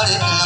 Itu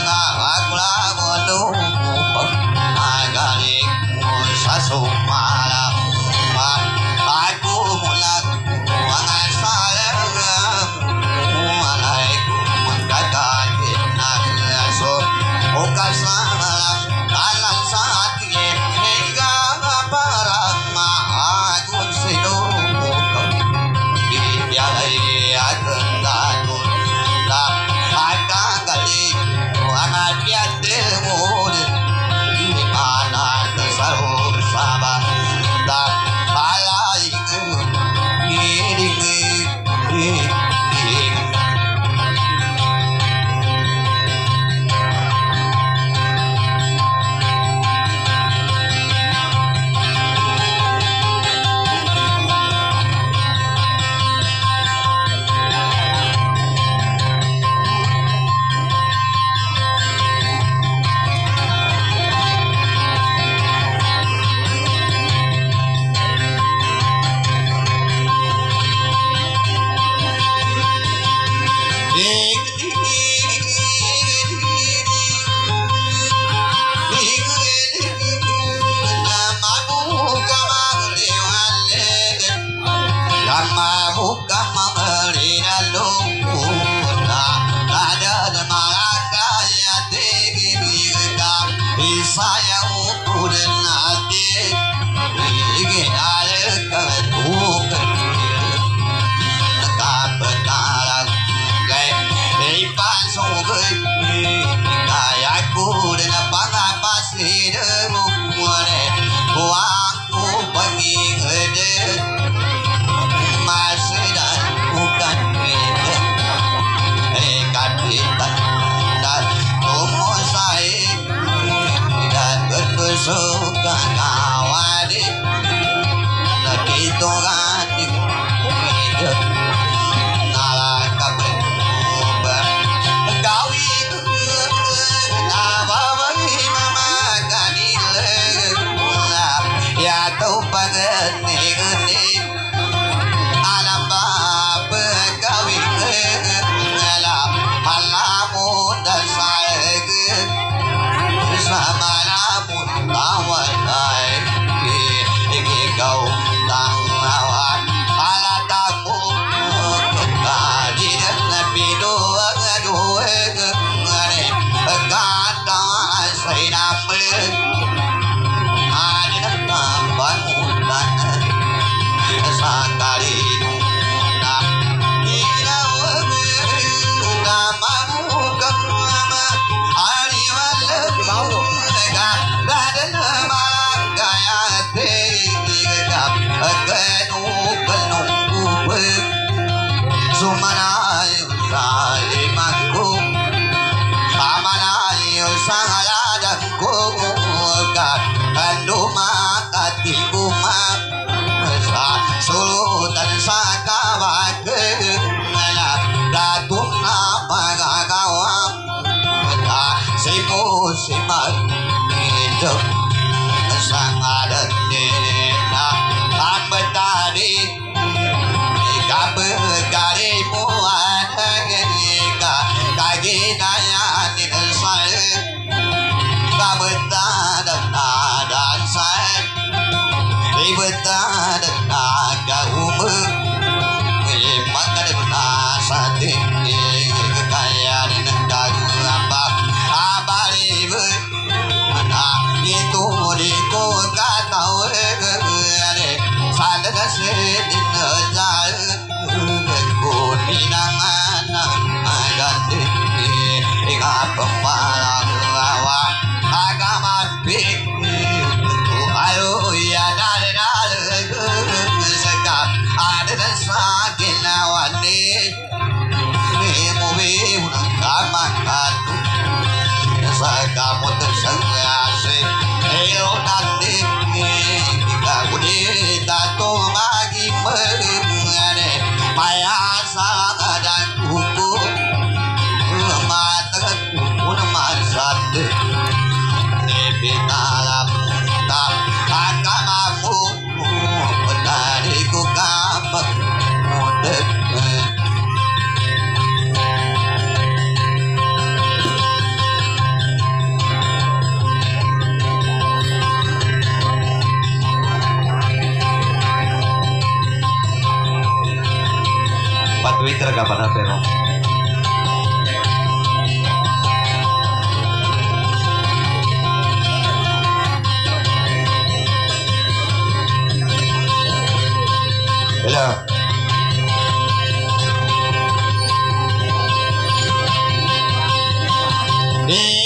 Yeah.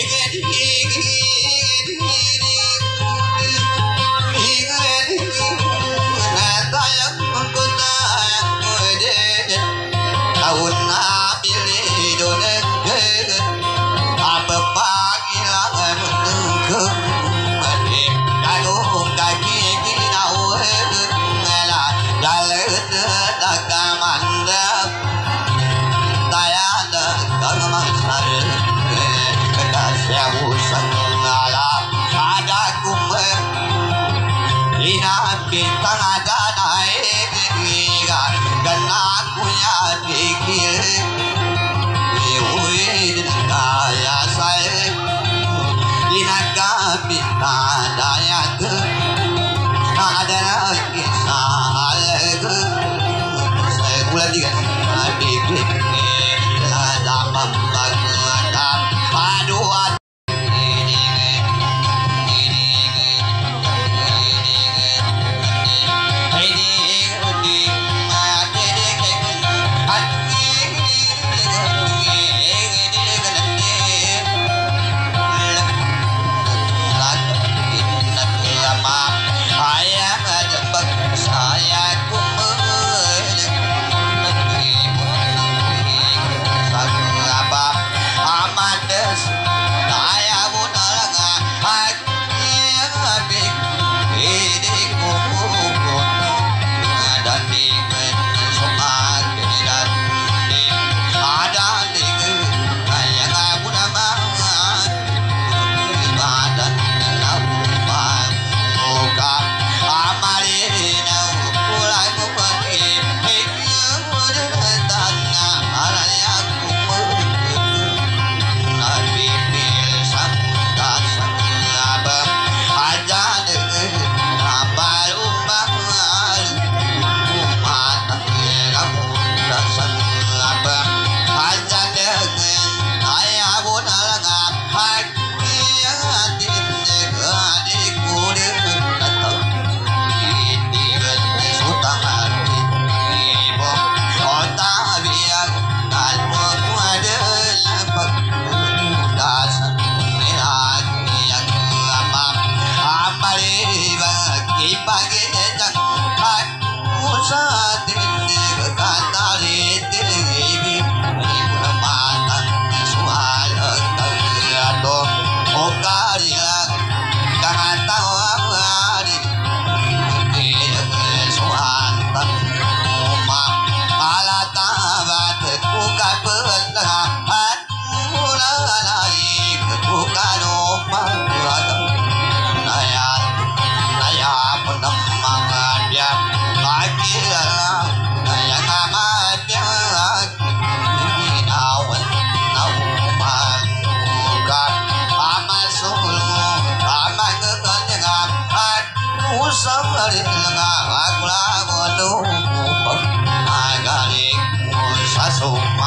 soul.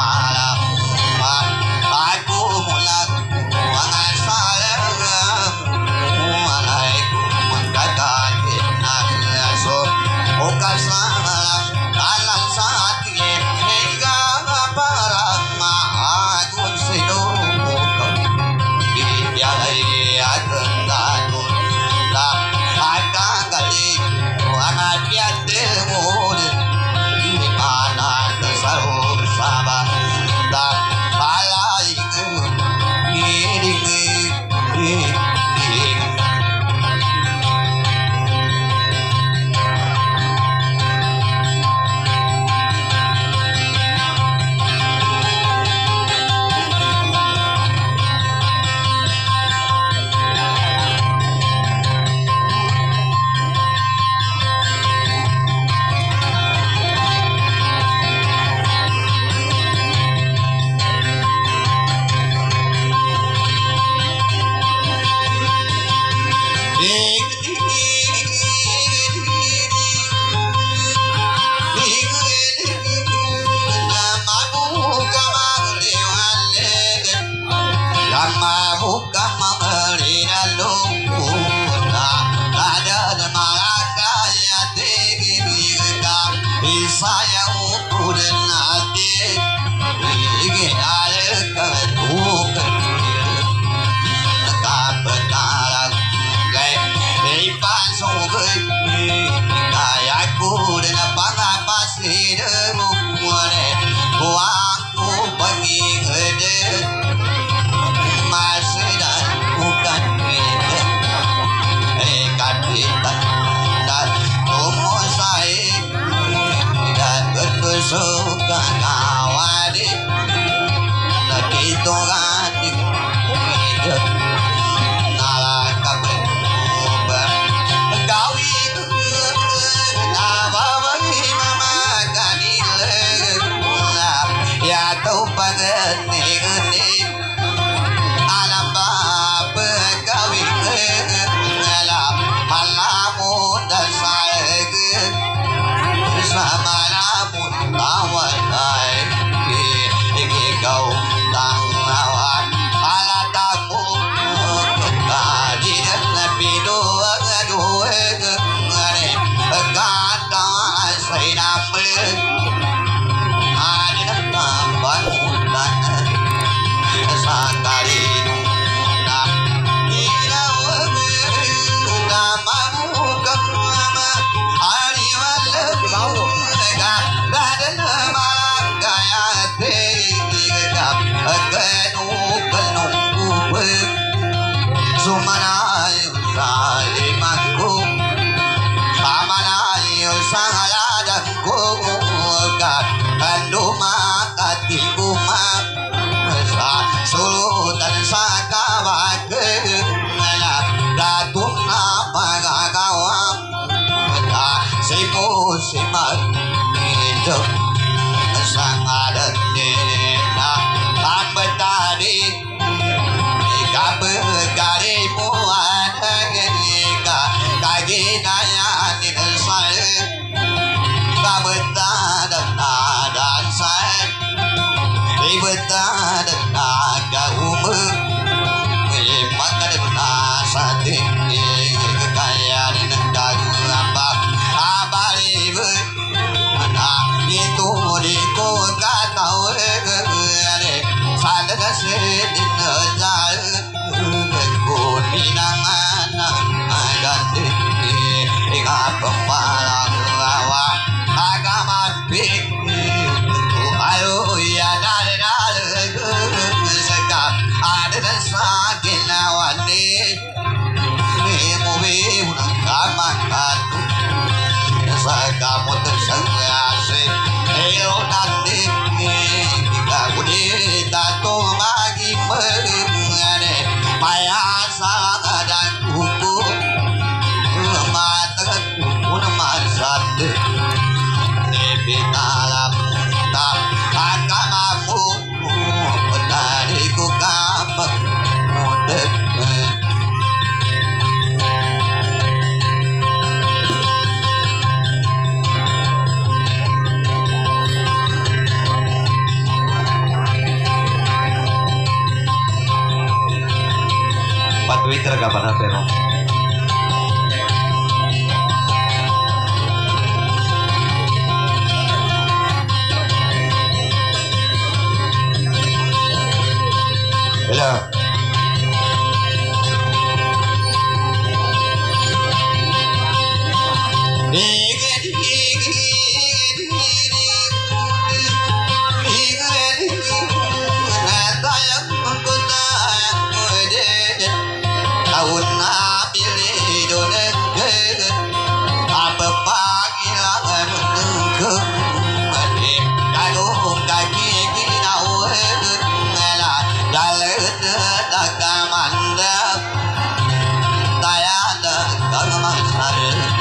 I'll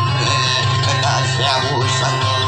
Hallelujah.